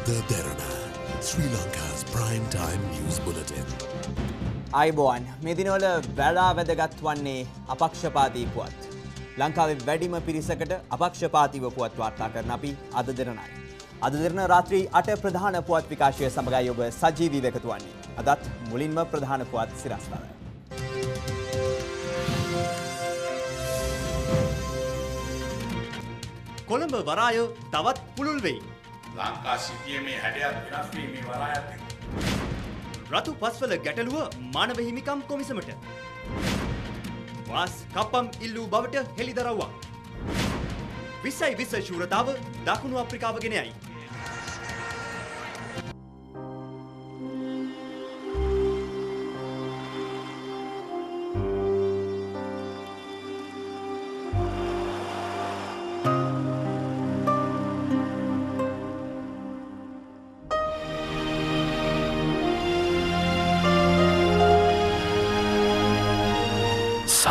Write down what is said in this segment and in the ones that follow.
අද Derana Sri Lanka's prime time news bulletin. IPhone මේ දිනවල වැඩා වැදගත් වන්නේ අපක්ෂපාතී පුවත්. ලංකාවේ වැඩිම පිරිසකට අපක්ෂපාතිව පුවත් වාර්තා කරන අපි අද දෙරනයි. අද දෙරන රාත්‍රී අට ප්‍රධාන පුවත් විකාශය සමගයි ඔබ සජීවී එකතු වන්නේ. අදත් මුලින්ම ප්‍රධාන පුවත් සිරස්තල. කොළඹ වරාය තවත් පුළුල් වෙයි. ලංකා සිතියමේ හැඩයක් වෙනස් වීමේ වරායත් එක්ක. රතු පස්වල ගැටලුව මානව හිමිකම් කොමිසමට. වාස් කප්පම් ඉල්ලූ බවට හෙළිදරව්වා. විස්සයි විස්ස ශූරතාව දකුණු අප්‍රිකාව ගෙනයයි.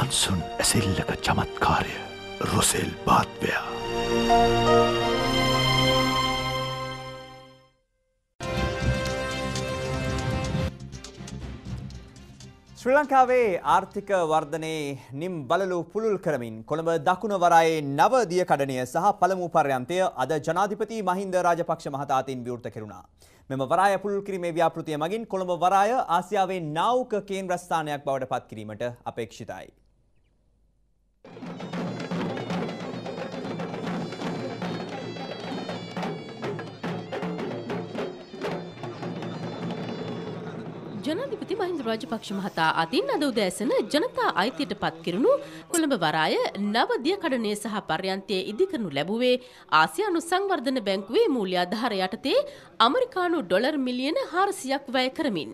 සන්සුන් ඇසිල්ලක චමත්කාරය රොසෙල් බාත්වයා. ශ්‍රී ලංකාවේ ආර්ථික වර්ධනයේ නිම් බලලු පුළුල් කරමින් කොළඹ දකුණ වරායේ නව දියකඩනය සහ පළමු පර්යන්තය අද ජනාධිපති මහින්ද රාජපක්ෂ මහතාතින් විවෘත කෙරුණා. මෙම වරාය පුළුල් කිරීමේ ව්‍යාපෘතිය මගින් කොළඹ වරාය ආසියාවේ නාවක කේන්ද්‍රස්ථානයක් බවට පත් කිරීමට අපේක්ෂිතයි. ජනාධිපති මහින්ද රාජපක්ෂ මහතා අතින් අද උදෑසන ජනතා අයිතියට පත්කිරුණු කොළඹ වරාය නවදිය කඩනය සහ පර්යන්තය ඉදිකරනු ලැබුවේ ආසියානු සංවර්ධන බැංකුවේ මූල්‍යාධාර යටතේ අමරිකානු ඩොලර් මිලියන හාරසියක් වැය කරමින්.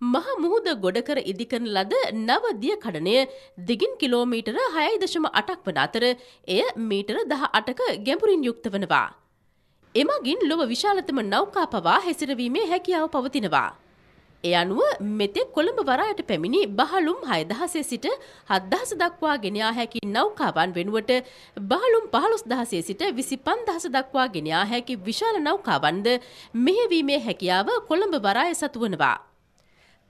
මහ මුහුද ගොඩකර ඉදිකරන ලද නවදිය කඩනය දිගින් කිලෝමීටර හයයි දශම අටක් වන අතර එය මීටර දහ අටක ගැඹුරින් යුක්ත වනවා. එමගින් ලොව විශාලතම නෞකා පවා හැසිරවීමේ හැකියාව පවතිනවා. එ අනුව මෙතෙක් කොළඹ වරායට පැමිණි බහලුම් හයදහසේ සිට හත්දහස දක්වා ගෙනයා හැකි නෞකාවන් වෙනුවට බහලුම් පහළොස් දහසේ සිට විසි පන්දහස දක්වා ගෙනයා හැකි විශාල නෞකාවන්ද මෙහෙවීමේ හැකියාව කොළඹ වරාය සතුවනවා.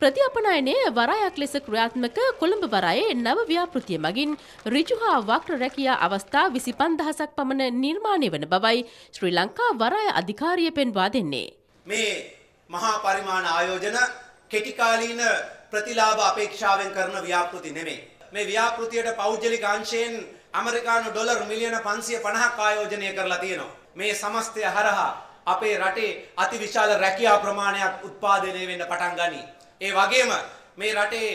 ප්‍රතිඅපනයනය වරායක් ලෙස ක්‍රියාත්මක කොළඹ වරායේ නව ව්‍යාපෘතිය මගින් ඍජු හා වක්‍ර රැකියා අවස්ථා විසි පන්දහසක් පමණ නිර්මාණය වන බවයි ශ්‍රී ලංකා වරාය අධිකාරිය පෙන්වා දෙන්නේ. මේ මහා පරිමාණ ආයෝජන කෙටිකාලීන ප්‍රතිලාභ අපේක්ෂාවෙන් කරන ව්‍යාපෘති නෙමෙයි. මේ ව්‍යාපෘතියට පෞද්ගලික අංශයෙන් ඇමරිකානු ඩොලර් මිලියන 550ක් ආයෝජනය කරලා තියෙනවා. මේ සමස්තය හරහා අපේ රටේ අතිවිශාල රැකියා ප්‍රමාණයක් උත්පාදනය වෙන්න පටන් ගනී. ඒ වගේම මේ රටේ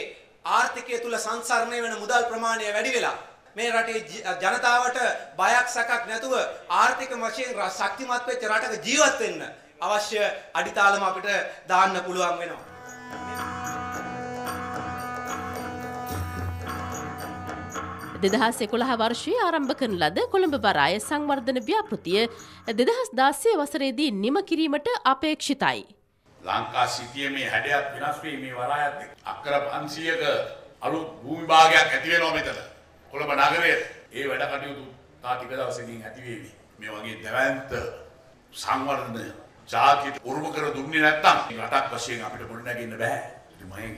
ආර්ථිකය තුල සංසරණය වෙන මුදල් ප්‍රමාණය වැඩි වෙලා මේ රටේ ජනතාවට බයක් සැකක් නැතුව ආර්ථික වශයෙන් ශක්තිමත් වෙච්ච රටක ජීවත් වෙන්න අවශ්‍ය අඩිතාලම අපිට දාන්න පුළුවන් වෙනවා. දෙදහස් එකොළහ වර්ෂය ආරම්භ කරන ලද කොළඹ වරාය සංවර්ධන ව්‍යාපෘතිය දෙදහස් දාසය වසරේදී නිම කිරීමට අපේක්ෂිතයි. ලංකා සිතියමේ හැඩයක් වෙනස් වීමේ වරායත් එක්ක. අක්කර 500ක අලුත් භූමි භාගයක් ඇති වෙනවා මෙතන. කොළඹ නගරයේ ඒ වැඩ කටයුතු තා ටික දවසකින් ඇති වේවි. මේ වගේ දැවැන්ත සංවර්ධනය ජාතියට උරුම කර දුන්නේ නැත්නම් රටක් වශයෙන් අපිට ගොඩනගන්න බෑ. ඉතින් මම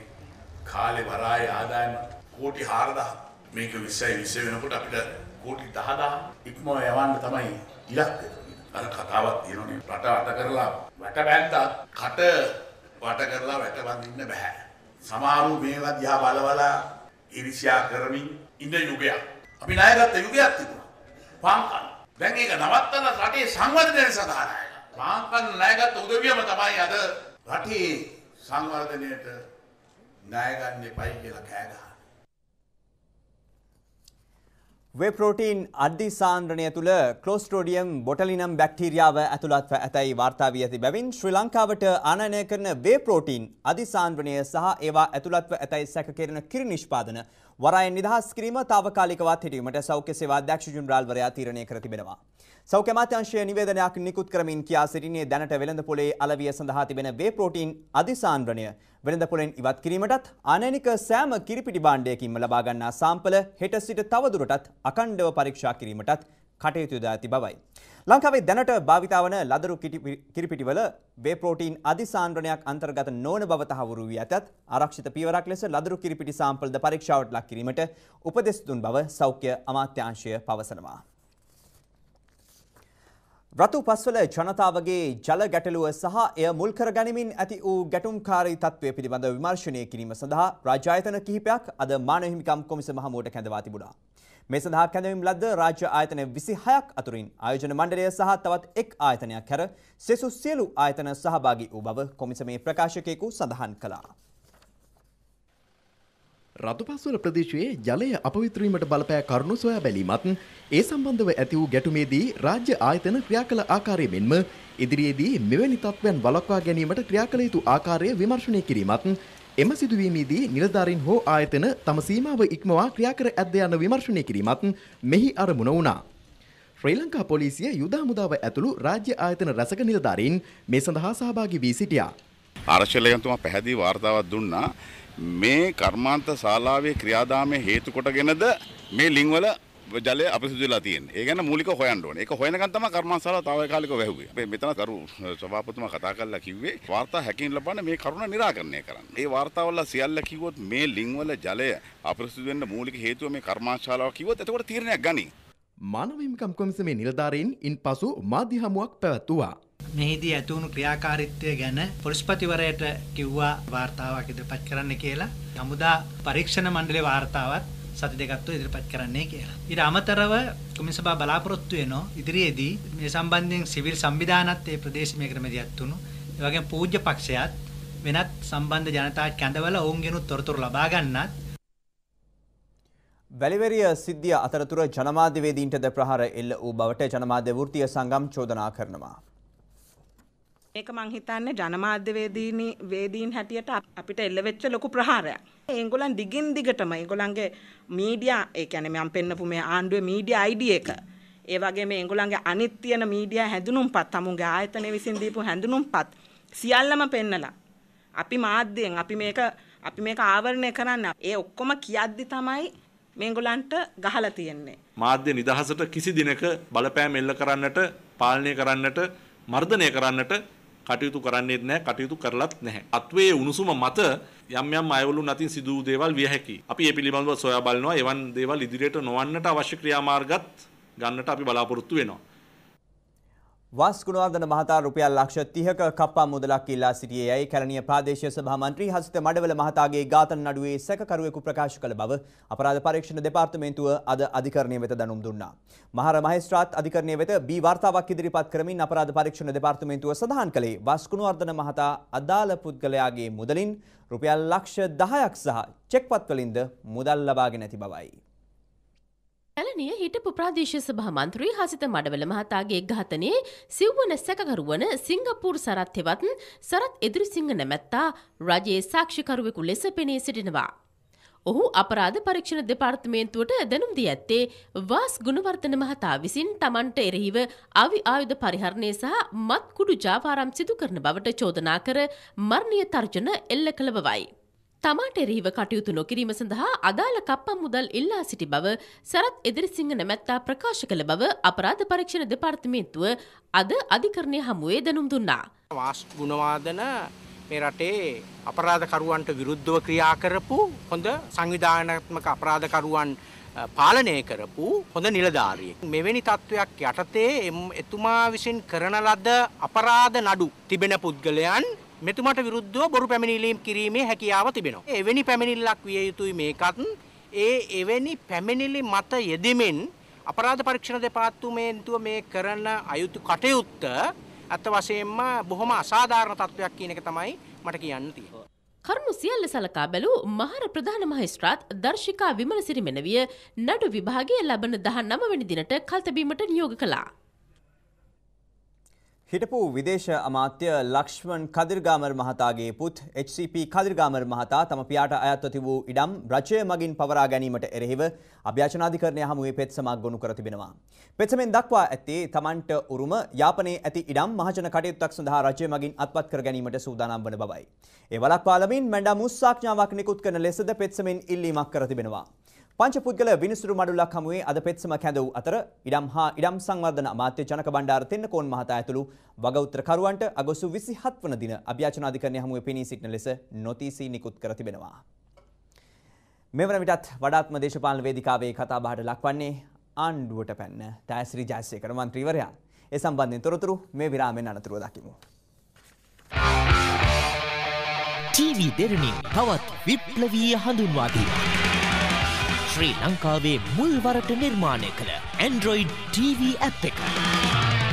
කාලේ වරායේ ආදායම කෝටි 4000 මේක 20යි 20 වෙනකොට අපිට කෝටි 10000 ඉක්මව යවන්න තමයි ඉලක්කය. අර කතාවක් තියෙනනේ රට අට කරලා වැට බැන්දා කට වට කරලා වැට බඳින්න බෑ. සමහරු මේවා දිහා බලවලා ඉරිසියා කරමින් ඉන්න යුගයක්. අපි ණයගත්ත යුගයක් තිබුණා. පාංකන්. දැන් ඒක නවත්තලා රටේ සංවර්ධනය සඳහා ණය මාංකන් ණයගත් උදවියම තමයි අද රටේ සංවර්ධනයට ණය ගන්න එපයි කියලා කෑ ගහන්නේ. වේ ප්‍රෝටීන් අධිසාන්ද්‍රණය තුළ ක්ලෝස්ට්‍රෝඩියම් බොටලිනම් බැක්ටීරියාව ඇතුළත්ව ඇතැයි වාර්තා වී ඇති බැවින් ශ්‍රී ලංකාවට ආනයනය කරන වේ ප්‍රෝටීන් අධිසාන්ද්‍රණය සහ ඒවා ඇතුළත්ව ඇතැයි සැක කෙරෙන කිරි නිෂ්පාදන වරායෙන් නිදහස් කිරීම තාවකාලිකවත් හිටීමට සෞඛ්‍ය සේවා අධ්‍යක්ෂ ජනරාල්වරයා තීරණය කර තිබෙනවා. සෞඛ්‍ය අමාත්‍යාංශය නිවේදනයක් නිකුත් කරමින් කියා සිටින්නේ දැනට වෙළඳ පොලේ අලවිය සඳහා තිබෙන වේ ප්‍රෝටීන් අධිසාන්ද්‍රණය වෙළඳ පොලෙන් ඉවත් කිරීමටත් ආනයනික සෑම කිරිපිටි භාණ්ඩයකින්ම ලබා ගන්නා සාම්පල හෙට සිට තවදුරටත් අකණ්ඩව පරීක්ෂා කිරීමටත් කටයුතු යොදා ඇති බවයි. ලංකාවේ දැනට භාවිතාවන ලදරු කිරිපිටිවල වේ ප්‍රෝටීන් අධිසාන්ද්‍රණයක් අන්තර්ගත නොවන බව තහවුරු වී ඇතත් ආරක්ෂිත පියවරක් ලෙස ලදරු කිරිපිටි සාම්පල්ද පරීක්ෂාවට ලක් කිරීමට උපදෙස් දුන් බව සෞඛ්‍ය අමාත්‍යාංශය පවසනවා. රතු පස්වල ජනතාවගේ ජල ගැටලුව සහ එය මුල්කර ගනිමින් ඇති වූ ගැටුම්කාරී තත්ත්වය පිළිබඳ විමර්ශනය කිරීම සඳහා රාජ්‍යායතන කිහිපයක් අද මානව හිමිකම් කොමිසම හමුවට කැඳවා තිබුණා. මේ සඳහා කැඳවීම් ලද්ද රාජ්‍ය ආයතන 26ක් අතුරින් ආයෝජන මණ්ඩලය සහ තවත් එක් ආයතනයක් හැර සෙසු සියලු ආයතන සහභාගී වූ බව කොමිසමේ ප්‍රකාශකයෙකු සඳහන් කළා. රතුපස්වල ප්‍රදේශයේ ජලය අපවිත්‍රීමට බලපෑ කරුණු සොයා බැලීමත් ඒ සම්බන්ධව ඇති වූ ගැටුමේදී රාජ්‍ය ආයතන ක්‍රියා කළ ආකාරය මෙන්ම ඉදිරියේදී මෙවැනි තත්ත්වයන් වළක්වා ගැනීමට ක්‍රියා කළ යුතු ආකාරය විමර්ශනය කිරීමත් එම සිදුවීමේදී නිලධාරීන් හෝ ආයතන තම සීමාව ඉක්මවා ක්‍රියා කර ඇද්ද යන විමර්ශනය කිරීමත් මෙහි අරමුණ වුණා. ශ්‍රී ලංකා පොලිසිය යුද හමුදාව ඇතුළු රාජ්‍ය ආයතන රැසක නිලධාරීන් මේ සඳහා සහභාගී වී සිටියා. ආරක්ෂකලයන්තුමා පැහැදිලි වාර්තාවක් දුන්නා මේ කර්මාන්ත ශාලාවේ ක්‍රියාදාමය හේතු කොටගෙනද මේ ලිංවල ජලය අපිරිසුදුලා තියෙන්නේ. ඒ ගැන මූලික හොයන්න ඕනේ. ඒක හොයනකන් තමයි කර්මාන්තශාලා తాවකාලිකව වැහුවේ. මේ මෙතන කරු සභාපතිතුමා කතා කරලා කිව්වේ වාර්තා හැකින් ලබන මේ කරුණ निराකරණය කරන්න. ඒ වාර්තාවල සියල්ල කිව්වොත් මේ ලිං වල ජලය අපිරිසුදු වෙන්න මූලික හේතුව මේ කර්මාන්තශාලාව කිව්වොත් එතකොට තීරණයක් ගනී. මානව හිමිකම් කොමිසමේ නිලධාරීන් ඉන්පසු මාධ්‍ය හමුවක් පැවැත්තුවා. මෙහිදී ඇතිවුණු ක්‍රියාකාරීත්වය ගැන පොලිස්පතිවරයට කිව්වා වාර්තාවක් ඉදපත් කරන්න කියලා. හමුදා පරීක්ෂණ මණ්ඩලයේ වාර්තාවත් සති දෙකක්ව ඉදිරිපත් කරන්නේ කියලා. ඊට අමතරව කොමිසම සභාව බලාපොරොත්තු වෙනවා ඉදිරියේදී මේ සම්බන්ධයෙන් සිවිල් සංවිධානත් ඒ ප්‍රදේශීය ක්‍රමදියත් තුණු ඒ වගේම පූජ්‍ය පක්ෂයත් වෙනත් සම්බන්ධ ජනතාවට කැඳවලා ඔවුන්ගෙනුත් තොරතුරු ලබා ගන්නත් වැලිවැරිය සිද්ධිය අතරතුර ජනමාධ්‍යවේදීන්ටද ප්‍රහාර එල්ල වූ බවට ජනමාධ්‍ය වෘත්තීය සංගම් චෝදනා කරනවා. මේක මං හිතන්නේ ජනමාධ්‍යවේදීන් වේදීන් හැටියට අපිට එල්ල වෙච්ච ලොකු ප්‍රහාරයක්. ඒගොල්ලන් දිගින් දිගටම ඒගොල්ලන්ගේ මීඩියා ඒ කියන්නේ මම පෙන්නපු මේ ආණ්ඩුවේ මීඩියා අයිඩි එක. ඒ වගේම ඒගොල්ලන්ගේ අනිත් තියෙන මීඩියා හැඳුනුම්පත් තමුන්ගේ ආයතනය විසින් දීපු හැඳුනුම්පත් සියල්ලම පෙන්නලා. අපි මාධ්‍යයෙන් අපි මේක අපි මේක ආවරණය කරන්න. ඒ ඔක්කොම කියද්දි තමයි මේගොල්ලන්ට ගහලා තියෙන්නේ. මාධ්‍ය නිදහසට කිසි දිනක බලපෑම් එල්ල කරන්නට පාලනය කරන්නට මර්ධනය කරන්නට කටයුතු කරන්නේත් නැහැ කටයුතු කරලත් නැහැ. අත්වේ උණුසුම මත යම් යම් අයවලුන් අතින් සිදු වූ දේවල් විය හැකියි. අපි ඒ පිළිබඳව සොයා බලනවා. එවන් දේවල් ඉදිරියට නොවන්නට අවශ්‍ය ක්‍රියාමාර්ගත් ගන්නට අපි බලාපොරොත්තු වෙනවා. වස් ගුණවර්ධන මහතා රුපියල් ලක්ෂ 30ක කප්පා මුදලක් ඉල්ලා සිටියේ යයි කැලණිය ප්‍රාදේශීය සභා මන්ත්‍රී හසිත මඩවල මහතාගේ ඝාතන නඩුවේ සැකකරුවෙකු ප්‍රකාශ කළ බව අපරාධ පරීක්ෂණ දෙපාර්තමේන්තුව අද අධිකරණය වෙත දැනුම් දුන්නා. මහර මහේස්ත්‍රාත් අධිකරණය වෙත බී වාර්තාවක් ඉදිරිපත් කරමින් අපරාධ පරීක්ෂණ දෙපාර්තමේන්තුව සඳහන් කළේ වස් ගුණවර්ධන මහතා අදාළ පුද්ගලයාගේ මුදලින් රුපියල් ලක්ෂ 10ක් සහ චෙක්පත් වලින්ද මුදල් ලබාගෙන ඇති බවයි. පැලනිය හිටපු ප්‍රාදේශ සභා මන්ත්‍රී හසිත මඩවල මහතාගේ ඝාතනයේ සිව්වන සැකකරුවන සිංගප්පූර් සරත් හෙවත් සරත් එදිරිසිංහ නැමැත්තා රජයේ සාක්ෂිකරුවෙකු ලෙස පෙනී සිටිනවා. ඔහු අපරාධ පරීක්ෂණ දෙපාර්තමේන්තුවට දැනුම් දී ඇත්තේ වාස් ගුණවර්ධන මහතා විසින් තමන්ට එරෙහිව අවි ආයුධ පරිහරණය සහ මත් කුඩු ජාවාරම් සිදු කරන බවට චෝදනා කර මරණීය තර්ජන එල්ල කළ බවයි. තමාට එරෙහිව කටයුතු නොකිරීම සඳහා අදාළ කප්පම් මුදල් ඉල්ලා සිටි බව සරත් එදිරිසිංහ නැමැත්තා ප්‍රකාශ කළ බව අපරාධ පරීක්ෂණ දෙපාර්තමේන්තුව අද අධිකරණය හමුවේ දැනුම් දුන්නා. වාස් ගුණවාදන මේ රටේ අපරාධකරුවන්ට විරුද්ධව ක්‍රියා කරපු හොඳ සංවිධානාත්මක අපරාධකරුවන් පාලනය කරපු හොඳ නිලධාරියෙක්. මෙවැනි තත්ත්වයක් යටතේ එතුමා විසින් කරන ලද අපරාධ නඩු තිබෙන පුද්ගලයන් මෙතුමාට විරුද්ධව බොරු පැමිණිලීම් කිරීමේ හැකියාව තිබෙනවා. එවැනි පැමිණිල්ලක් විය යුතුයි මේකත්. ඒ එවැනි පැමිණිලි මත යෙදෙමින් අපරාධ පරීක්ෂණ දෙපාර්තමේන්තුව මේ කරන අයුතු කටයුත්ත අත්ත වශයෙන්ම බොහොම අසාධාරණ තත්ත්වයක් කියන එක තමයි මට කියන්න තියෙන්නේ. කරුණු සියල්ල සලකා බැලූ මහර ප්‍රධාන මහේස්ත්‍රාත් දර්ශිකා විමලසිරි මෙනවිය නඩු විභාගය ලබන දහ නමවැනි දිනට කල්තබීමට නියෝග කළා. හිටපු විදේශ අමාත්‍ය ලක්ෂ්මන් කදිර්ගාමර් මහතාගේ පුත් HCP කදිර්ගාමර් මහතා තම පියාට අයත්ව තිබූ ඉඩම් රජය මගින් පවරා ගැනීමට එරෙහිව අභ්‍යාචනාධිකරණය හමුවේ පෙත්සමක් ගොනු කර තිබෙනවා. පෙත්සමෙන් දක්වා ඇත්තේ තමන්ට උරුම යාපනයේ ඇති ඉඩම් මහජන කටයුත්තක් සඳහා රජය මගින් අත්පත් කර ගැනීමට සූදානම් වන බවයි. ඒ වලක්වාලමින් මැඩා මුස්සාඥාවක් නිකුත් කරන ලෙසද පෙත්සමෙන් ඉල්ලීමක් කර තිබෙනවා. පංච පුද්ගල විනිසුරු මඩුල්ලක් හමුවේ අද පෙත්සම කැඳවූ අතර ඉඩම් හා ඉඩම් සංවර්ධන අමාත්‍ය ජනක බණ්ඩාර තෙන්නකෝන් මහතා ඇතුළු වගඋත්තරකරුවන්ට අගොසු 27 වන දින අභ්‍යාචන අධිකරණය හමුවේ පෙනී සිටින ලෙස නොතීසී නිකුත් කර තිබෙනවා. මෙවන විටත් වඩාත්ම දේශපාලන වේදිකාවේ කතාබහට ලක්වන්නේ ආණ්ඩුවට පැන්න තෑසිරි ජයසේකර මන්ත්‍රීවරයා. ඒ සම්බන්ධයෙන් තොරතුරු මේ විරාමෙන් අනතුරුව දකිමු. TV දෙරණින් තවත් විප්ලවීය හඳුන්වාදීම. ශ්‍රී ලංකාවේ මුල්වරට නිර්මාණය කළ Android TV ඇප් එක.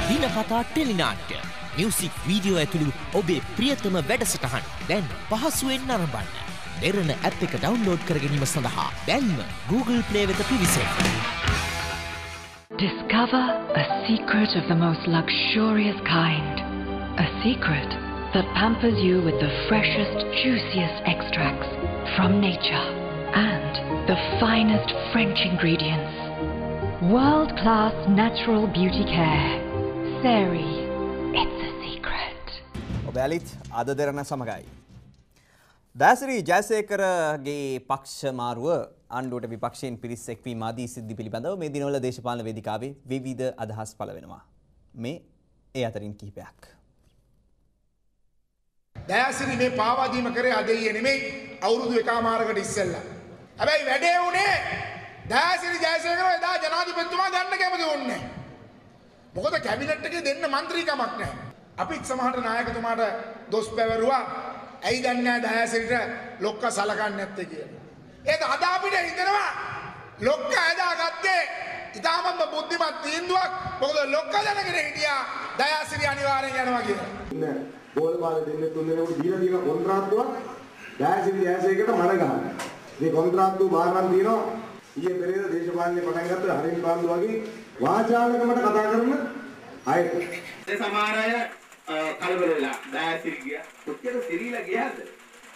දිනපතා ටෙලිනාට්‍ය මියසික් වීඩියෝ ඇතුළු ඔබේ ප්‍රියතම වැඩසටහන් දැන් පහසුවෙන් නරඹන්න. දෙරන ඇප් එක ඩවන්ලෝඩ් කර ගැනීම සඳහා දැන්ම Google Play වෙත පිවිසෙන්න. Discover a secret of the most luxurious kind. A secret that pampers you with the freshest, juiciest extracts from nature and the finest French ingredients. World class natural beauty care. Sari, it's a secret. ඔබ ඇලිත් අද දෙරන සමගයි. දෑසිරි ජයසේකරගේ පක්ෂ මාරුව අන්ඩුවට විපක්ෂයෙන් පිරිස් එක්වීම ආදී සිද්ධි පිළිබඳව මේ දිනවල දේශපාලන වේදිකාවේ විවිධ අදහස් පළ වෙනවා. මේ ඒ අතරින් කිහිපයක්. දෑසිරි මේ පාවාදීම කරේ අදෙයිය නෙමෙයි අවුරුදු එකමාරකට ඉස්සෙල්ලා. හැබැයි වැඩේ උනේ දෑසිරි ජයසේකර එදා ජනාධිපතිතුමා ගන්න කැමති වුණේ මොකද කැබිනට් එකේ දෙන්න മന്ത്രിකමක් නැහැ. අපිත් සමහර නායකතුමාට දොස් පැවරුවා ඇයි දන්නේ දෑසිරිට ලොක්ක සලකන්නේ නැත්තේ කියලා. ඒක අද අපිට හිතෙනවා ලොක්ක හදාගත්තේ ඉතාමත්ම බුද්ධිමත් තීන්දුවක්. මොකද ලොක්ක දැනගෙන හිටියා දෑසිරි අනිවාර්යෙන් යනවා කියලා. නෑ ගෝල් බාල දෙන්න තුන් දෙනෙකුට දීලා දීලා කොන්ත්‍රාත්තුවක් දෑසිරි දෑසේකට මන ගහනවා. මේ කොන්ත්‍රාත්තු බාරන් තියෙනවා. ඊයේ පෙරේද දේශපාලනේ පටන් ගත්ත හරින් පාන්දු වගේ වාචාලකමට කතා කරන අය. ඒ සමහර අය කලබල වෙලා දයාසිරි ගියා. කොච්චර සිරීලා ගියාද?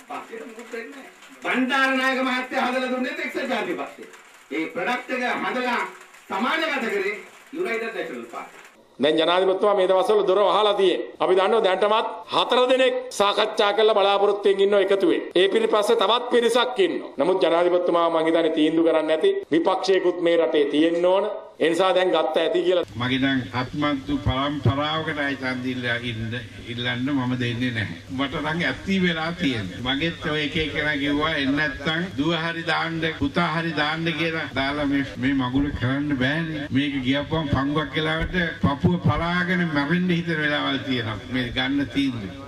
පස්සෙට මුකුත් වෙන්නේ නැහැ. බණ්ඩාරනායක මහත්තයා හදලා දුන්නේ එක්සත් ජාතික පක්ෂේ. ඒ ප්‍රොඩක්ට් එක හදලා සමාජගත කරේ යුනයිටඩ් නැෂනල් පාර්ටි. දැන් ජනාධිපතිතුමා මේ දවස්වල දොර වහලා තියෙන්නේ. අපි දන්නවා දැන්ටමත් හතර දෙනෙක් සාකච්ඡා කරලා බලාපොරොත්තුෙන් ඉන්නව එකතුවේ. ඒ පිළිපස්සේ තවත් පිරිසක් ඉන්නවා. නමුත් ජනාධිපතිතුමා මං හිතන්නේ තීන්දුව කරන්නේ නැති විපක්ෂයකුත් මේ රටේ තියෙන්න ඕන. ඒ නිසා දැන් ගත්ත ඇති කියලා. මගේ නම් ආත්මන්තු පරම්පරාවකටයි ඡන්දිල්ලා ඉන්න ඉල්ලන්න මම දෙන්නේ නැහැ. මට නම් ඇත්ති වෙලා තියෙන්නේ. මගෙත් ඔය එක එකනා කිව්වා එන්න නැත්තම් දුව හරි දාන්න පුතා හරි දාන්න කියලා දාලා මේ මේ මගුල කරන්න බෑනේ. මේක ගියපුවම පංගුවක් කියලාවට පපුව පලාගෙන මැරෙන්න හිතන වෙලාවල් තියෙනවා. මේ ගන්න තීන්දුව.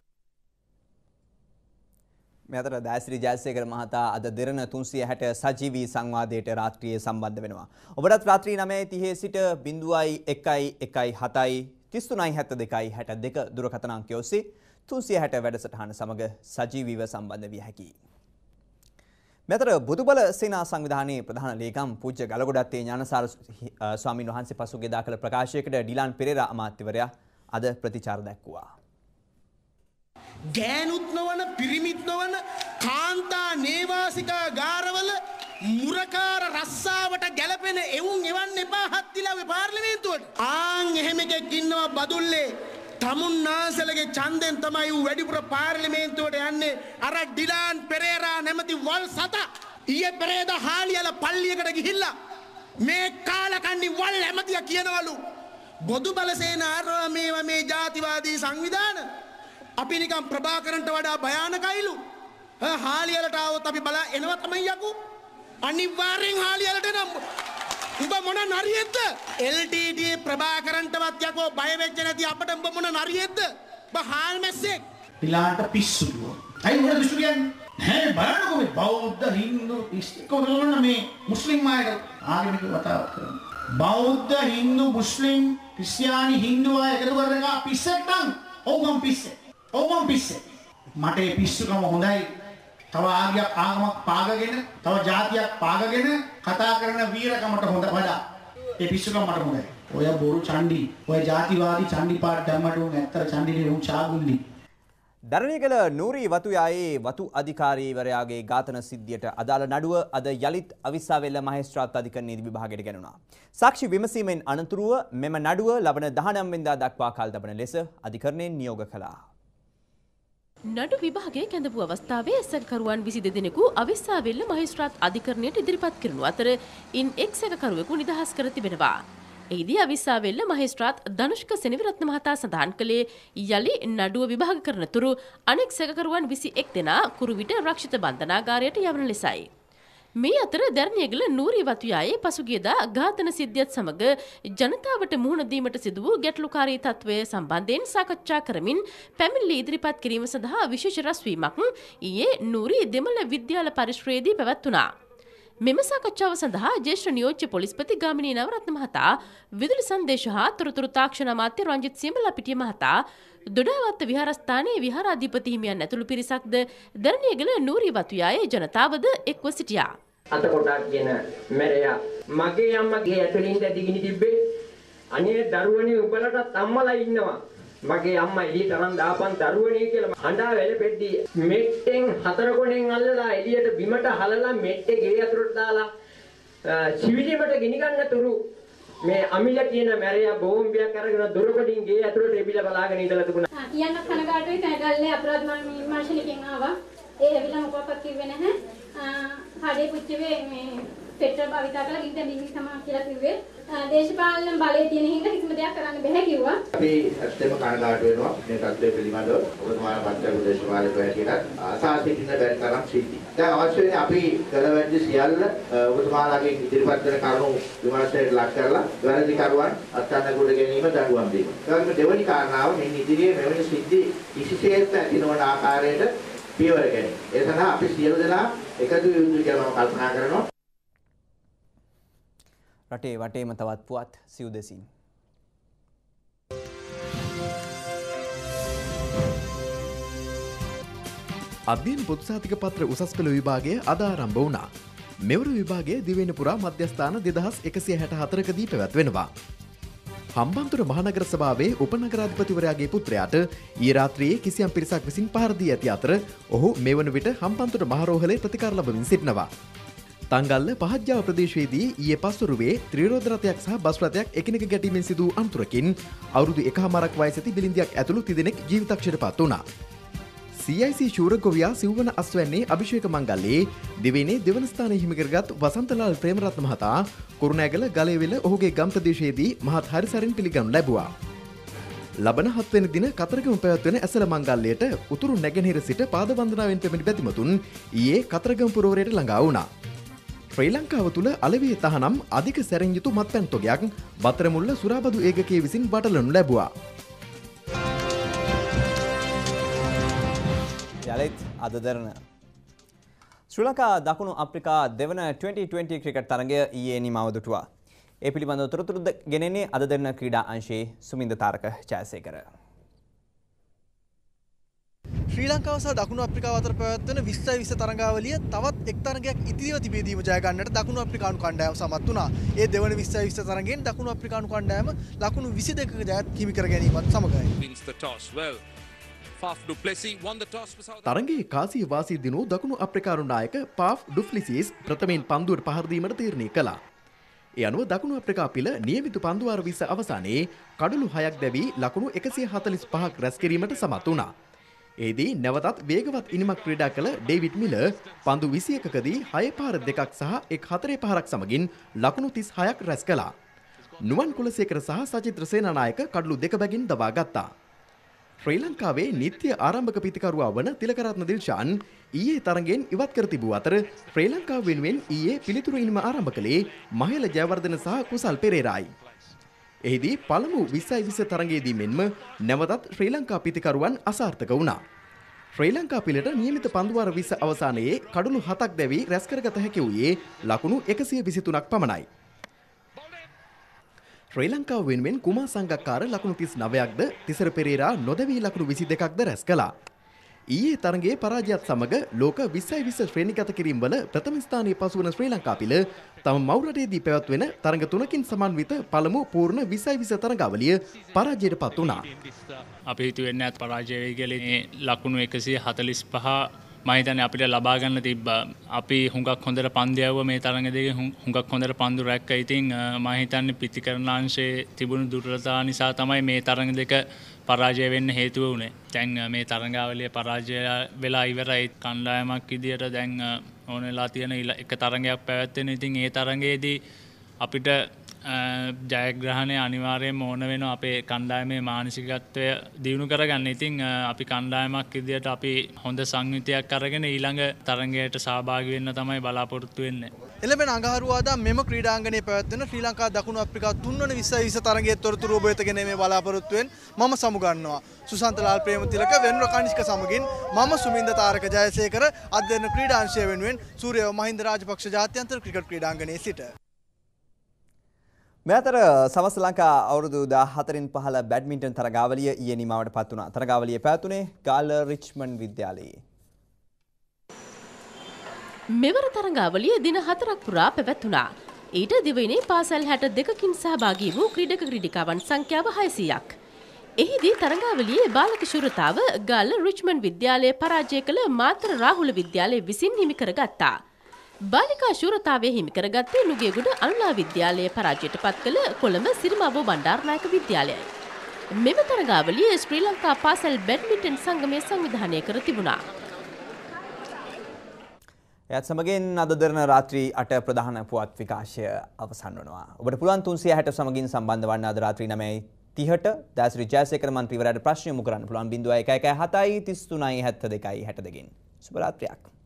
මෙතර දෑසිරි ජයසේකර මහතා අද දෙරන තුන්සිය හැට සජීවී සංවාදයට රාත්‍රියය සම්බන්ධ වෙනවා. ඔබටත් රාත්‍රී නමේ තිහේ සිට බිඳුවයි එකයි එකයි හතයි තිස්තුනයි හැත්ත දෙකයි හැට දෙක දුරකතනංකය ඔස්සේ තුන්සිය හැට වැඩසටහන සමඟ සජීවීව සම්බන්ධ විය හැකි. මෙතර බුදුබල සේනා සංවිධානයේ ප්‍රධාන ලේකම් පූජ්‍ය ගලගොඩත්තේ ඥානසාර ස්වාමීන් වහන්සේ පසුගියදා කළ ප්‍රකාශයකට ඩිලාන් පෙරේරා අමාත්‍යවරයා අද ප්‍රතිචාර දැක්වුවා. ගෑනුත් නොවන පිරිමිත් නොවන කාන්තා නේවාසිකා ගාරවල මුරකාර රස්සාාවට ගැලපෙන එවුන් එවන්න එපා හත්තිලාව පාර්ලිමේන්තුවට. ආං එහෙම එකෙක් ඉන්නවා බදුල්ලේ. තමුන් නාසලගේ චන්දෙන් තමයි වූ වැඩිපුර පාර්ලිමේන්තුවට යන්නේ. අර ඩිලාන් පෙරේරා නැමති වල් සත. ඊය පෙරේද හාලියල පල්ලියකට ගිහිල්ලා මේ කාලකන්නි වල් ඇමතිය කියනවලු. බොදු බලසේන ආරවා මේවා මේ ජාතිවාදී සංවිධාන. අපි නිකම් ප්‍රභාකරන්ට වඩා භයානකයිලු. හාලියලට આવොත් අපි බලා එනවා තමයි යකු. අනිවාර්යෙන් හාලියලට නම්. උඹ මොන නරියෙක්ද LTT ප්‍රභාකරන්ටවත් යකෝ බය වෙච්ච නැති අපිට උඹ මොන නරියෙක්ද උඹ හාල් මැස්සෙක්. පිලාට පිස්සු ඇයි මොන පිස්සු කියන්නේ? නෑ බලන්නකෝ මේ බෞද්ධ හින්දු ඉස්කෝලන මේ මුස්ලිම් අයට ආගමික වතාවක් කරනවා බෞද්ධ හින්දු මුස්ලිම් ක්‍රිස්තියානි හින්දු අය එකතු කරගෙන පිස්සෙක් නම්. ඔව් මම පිස්සෙක්. ඔව් මම පිස්සෙක් මට ඒ පිස්සුකම හොඳයි. තව ආගයක් ආගමක් පාගගෙන තව ජාතියක් පාගගෙන කතා කරන වීරකමට හොඳ වඩා. ඒ පිස්සුකම මට හොඳයි. ඔය බොරු චණ්ඩි ඔය ජාතිවාදී චණ්ඩි පාට දැම්මට උන් ඇත්තට චණ්ඩිලේ උන් චාගුල්ලි දරණිකල නූරී වතුයායේ වතු අධිකාරීවරයාගේ ඝාතන සිද්ධියට අදාළ නඩුව අද යළිත් අවිස්සාවෙල්ල මහේස්ත්‍රාත් අධිකරණයේ විභාගයට ගෙනුණා. සාක්ෂි විමසීමෙන් අනතුරුව මෙම නඩුව ලබන 19 වෙනිදා දක්වා කල් තබන ලෙස අධිකරණයෙන් නියෝග කළා. නඩු විභාගය කැඳපු අවස්ථාවේ සැකකරුවන් විසි දෙදෙනෙකු අවිස්සාවෙල්ල මහිස්ත්‍රාත් අධිකරණයට ඉදිරිපත් කරනු අතර ඉන් එක් සැකකරුවෙකු නිදහස් කර තිබෙනවා. එහිදී අවිස්සාවෙල්ල මහිස්ත්‍රාත් ධනුෂ්ක සෙනවිරත්න මහතා සඳහන් කළේ යළි නඩුව විභාග කරන තුරු අනෙක් සැකකරුවන් විසි එක් දෙනා කුරුවිට රක්ෂිත බන්ධනාගාරයට යවන ලෙසයි. මේ අතර දැරණියගල නූරී වතුයායේ පසුගියදා ඝාතන සිද්ධියත් සමග ජනතාවට මුහුණ දීමට සිදු වූ ගැටලුකාරී තත්ත්වය සම්බන්ධයෙන් සාකච්ඡා කරමින් පැමිණිලි ඉදිරිපත් කිරීම සඳහා විශේෂ රැස්වීමක් ඊයේ නූරී දෙමළ විද්‍යාල පරිශ්‍රයේදී පැවැත්වුණා. මෙම සාකච්ඡාව සඳහා ජේෂ්ඨ නියෝජ්‍ය පොලිස්පති ගාමිණී නවරත්න මහතා විදුලි සංදේශ හා තොරතුරු තාක්ෂණ අමාත්‍ය රංජිත් සියඹලපිටිය මහතා දොඩාවත්ත විහාරස්ථානයේ විහාරාධිපති හිමියන් ඇතුළු පිරිසක්ද දැරණියගල නූරී වතුයායේ ජනතාවද එක්ව සිටියා. අත කොටක්ගෙන මැරයා මගේ අම්මගේ ඇතුළින් දැදිගිනි තිබ්බේ අනේ දරුවනේ උඹලටත් අම්මලා ඉන්නවා මගේ අම්මා එළියට අරන් දාපන් දරුවනේ කියලා හඬා වැළපෙද්දී මෙට්ටෙන් හතර කොණෙන් අල්ලලා එළියට බිමට හලලා මෙට්ටේ ගේ ඇතුළට දාලා සිවිලිමට ගෙනි ගන්න තුරු මේ අමිල කියන මැරයා බෝම්බයක් අරගෙන දොරකඩින් ගේ ඇතුළට එබිලා බලාගෙන ඉඳලා තිබුණා. කියන්න කනගාටුයි කැගල්ලේ අපරාධ විමර්ශනකින් ආවා. ඒ ඇවිල්ලා මොකක්වත් කිව්වේ නැහැ. හඩේ පුච්චුවේ මේ පෙට්‍රල් භාවිතා කරලා ගින්න බින්දි සමා කියලා කිව්වේ. දේශපාලන බලය තියෙන හින්දා කිසිම දෙයක් කරන්න බැහැ කිව්වා. අපි ඇත්තම කනගාටු වෙනවා මේ තත්ත්වය පිළිබඳව. ඔබතුමාලා පත්‍යක් දේශපාලක හැටියට ආසා සිටින බැරි තරම් සිටි. දැන් අවශ්‍ය වෙන්නේ අපි කළ වැඩි සියල්ල ඔබතුමාලාගේ ඉදිරිපත් කරන කරුණු විමර්ශනයට ලක් කරලා වැරදි කරුවන් අත්අඩංගුවට ගැනීම දඬුවම් දීම. ඒ වගේම දෙවැනි කාරණාව මේ ඉදිරියේ මෙවැනි සිද්ධි කිසිසේත් ඇති නොවන ආකාරයට පියවර ගැනීම. ඒ සඳහා අපි සියලු දෙනා එකතු වෙන්න කියලා කල්පනා කරනවා. රටේ වටේම තවත් පුවත් සිව් දෙසින්. අධ්‍යයන පොත්සාතික පත්‍ර උසස් පෙළ විභාගය අදාරම්භ වුණා. මෙවර විභාගේ දිවෙන පුරා මධ්‍යස්ථාන දෙදහස් එකසිය හැට හතරකදී පැවැත්වෙනවා. හම්බන්තුර මහනගර සභාවේ උපනගරාධිපතිවරයාගේ පුත්‍රයාට ඊරාත්‍රයේ කිසියම් පිරිසක් විසින් පහරදී ඇති අතර ඔහු මේ වන විට හම්පන්තුර මහරෝහලේ ප්‍රතිකාර ලබමින් සිටිනවා. තංගල්ල පහජ්‍යාව ප්‍රදේශයේදී ඊයේ පස්වරුවේ ත්‍රිරෝධ රථයක් සහ බස් රථයක් එකිනෙක ගැටීමෙන් සිදු අන්තුරකින් අවුරුදු එකහමාරක් වයසති බිලින්දියක් ඇතුළු තිදෙනෙක් ජීවිතක්ෂයට පත් වුණා. CIC ශූරගොවයා සිව්වන අස්වැන්නේ අභිෂේක මංගල්ලේ දෙවනේ දෙවන ස්ථානය හිමිකරගත් වසන්තලාල් ප්‍රේමරත්න මහතා කුරුණෑගල ගලේවෙල ඔහුගේ ගම් ප්‍රදේශයේදී මහත් හරිසරින් පිළිගනු ලැබුවා. ලබන හත්වෙන දින කතරගම පැවැත්වෙන ඇසල මංගල්ලයට උතුරු නැගෙනහිර සිට පාදවන්දනාවෙන් පැමිණි බැතිමතුන් ඊයේ කතරගම පුරවරයට ළඟා වුණා. ශ්‍රී ලංකාව තුළ අලවේ තහනම් අධික සැරෙන් යුතු මත්පැන් තොගයක් බතරමුල්ල සුරාබදු ඒකකයේ විසින් බටලනු ලැබවා. යළෙත් අද දරන. ශ්‍රී ලංකා දකුණු අප්‍රිකා දෙවන 2020 ක්‍රිකට් තරගය ඊයේ නිමවදුටුවා. ඒ පිළිබඳව තොරතුරු ගෙනෙන්නේ අද දෙන්න ක්‍රීඩා අංශයේ සුමින්ද තාරක ජයසේකර. ශ්‍රී ලංකාව සහ දකුණු අප්‍රිකාව අතර පැවැත්වෙන 20යි 20 තරඟාවලිය තවත් එක් තරගයක් ඉතිරිව තිබෙදීම ජය ගන්නට දකුණු අප්‍රිකානු කණ්ඩායම සමත් වුණා. ඒ දෙවන 20යි 20 තරඟෙන් දකුණු අප්‍රිකානු කණ්ඩායම ලකුණු 22ක ජයත් හිමි කර ගැනීමත් සමගයි. තරගේ කාසිය වාසී දිනූ දකුණු අප්‍රිකාරු නායක පාෆ් ඩුෆ්ලිසිස් ප්‍රථමයෙන් පන්දුවට පහරදීමට තීරණය කළා. ඒ අනුව දකුණු අප්‍රිකා පිළ නියමිත පන්දුවාර විස අවසානයේ කඩලු හයක් දැවී ලකුණු එකසිය හතලිස් පහක් රැස්කිරීමට සමත් වුණා. ඒදී නැවතත් වේගවත් ඉනිමක් ක්‍රීඩා කළ ඩේවිඩ් මිල පන්දු විසියකදී හය පාර දෙකක් සහ එක් හතරේ පහරක් සමගින් ලකුණු තිස් හයක් රැස් කළා. නුවන් කුලසේකර සහ සචිත්‍ර සේනානායක කඩලු දෙක බැගින් දබා ගත්තා. ශ්‍රී ලංකාවේ නිත්‍ය ආරම්භක පිතිකරුවා වන තිලකරත්න දිල්ෂාන් ඊයේ තරගෙන් ඉවත් කර තිබූ අතර ශ්‍රී ලංකාව වෙනුවෙන් ඊයේ පිළිතුරු ඉනිම ආරම්භ කළේ මහේල ජයවර්ධන සහ කුසල් පෙරේරායි. එහිදී පළමු විස්සයි විස තරගයේදී මෙන්ම නැවතත් ශ්‍රී ලංකා පිතිකරුවන් අසාර්ථක වුණා. ශ්‍රී ලංකා පිළට නියමිත පන්දුවාර විස අවසානයේ කඩුළු හතක් දැවී රැස්කරගත හැකි වූයේ ලකුණු එකසිය විසිතුනක් පමණයි. ශ්‍රී ලංකාව වෙනුවෙන් කුමා සංගක්කාර ලකුණු තිස් නවයක්ද තිසර පෙරේරා නොදැවී ලකුණු විසි දෙකක්ද රැස් කලා. ඊයේ තරගේ පරාජයත් සමඟ ලෝක විස්සයි විස්ස ශ්‍රේණිගත කිරීම්වල ප්‍රථම ස්ථානය පසුවන ශ්‍රී ලංකාපිල තම මෞරටයේදී පැවැත්වෙන තරඟ තුනකින් සමන්විත පළමු පූර්ණ විසයි විස තරඟාවලිය පරාජයට පත් වුණා. අපි හිතුවෙන්න ඇත් පරාජය කලේ ලකුණු එකසිය හතලිස් පහ මහිතන අපිට ලබාගන්න තිබ්බ අපි හුඟක් හොඳට පන්දියාව මේ තරඟ දෙක හුඟක් හොඳට පන්දු රැක්ක ඉතින් මහිතන්න පිති කරනාංශයේ තිබුණු දුරලතා නිසා තමයි මේ තරඟ දෙක පරාජය වෙන්න හේතුව වුණේ. තැන් මේ තරඟාවලිය පරාජය වෙලා ඉවරයි. කණ්ඩායමක් ඉදියට දැන් ඕනෙලා තියෙන එක තරගයක් පැවැත්වෙන. ඉතින් ඒ තරගේදී අපිට ජයග්‍රහණය අනිවාර්යෙන් ඕන වෙන අපේ කණ්ඩායමේ මානසිකත්වය දියුණු කරගන්න ඉතින් අපි කණ්ඩායමක් ඉදියට අපි හොඳ සංයුතියක් අරගෙන ඊළඟ තරගයට සහභාගි වෙන්න තමයි බලාපොරොත්තු වෙන්නේ. එළඹෙන අඟහරුවාදා මෙම ක්‍රීඩාංගණයේ පැවැත්වෙන ශ්‍රී ලංකා දකුණු අප්‍රිකා තුන්වන 2020 තරගයේ තොරතුරු ඔබ වෙත ගෙනීමේ බලාපොරොත්තුවෙන් මම සමුගන්නවා. සුසන්ත ලාල් ප්‍රේමතිලක වෙනුර කනිෂ්ක සමගින් මම සුමින්ද තාරක ජයසේකර අධ්‍යයන ක්‍රීඩාංශය වෙනුවෙන් සූර්යව මහින්ද රාජපක්ෂ ජාත්‍යන්තර ක්‍රිකට් ක්‍රීඩාංගණයේ සිට මේ අතර සමස් ලංකා අවුරුදු 14න් පහළ බැඩ්මින්ටන් තරගාවලිය ඊයේ නිමවට පත් වුණා. තරගාවලිය පැවැතුනේ ගාල්ල රිච්මන්ඩ් විද්‍යාලයේ. මෙවර තරගාවලිය දින හතරක් පුරා පැවැත්වුණා. ඊට දිවයිනේ පාසල් 62කින් සහභාගී වූ ක්‍රීඩක ක්‍රීඩිකාවන් සංඛ්‍යාව 600ක්. එහිදී තරගාවලියේ බාලක ශුරතාව ගාල්ල රිච්මන්ඩ් විද්‍යාලය පරාජය කළ මාතර රාහුල විද්‍යාලය විසින් හිමි කරගත්තා. බාලිකා ශූරතාවය හිමි කරගත්තේ නුගේගොඩ අනුලා විද්‍යාලය පරාජයට පත් කළ කොළඹ සිරිමාවෝ බණ්ඩාරනායක විද්‍යාලයයි. මෙම තරගාවලිය ශ්‍රී ලංකා පාසල් බැඩ්මින්ටන් සංගමය සංවිධානය කර තිබුණා. එයත් සමගින් අද දරන රාත්‍රී අට ප්‍රධාන පුවත් විකාශය අවසන් වනවා. ඔබට පුළුවන් තුන්සිය හැට සමගින් සම්බන්ධ වන්න අද රාත්‍රී නමයි තිහට දෑස්රි ජයසේකර මන්ත්‍රීවරයට ප්‍රශ්නය යොමු කරන්න පුළුවන් බිඳුව එක එක හතයි තිස්තුනයි හැත්ත දෙකයි හැට දෙකින්. සුබරාත්‍රයක්.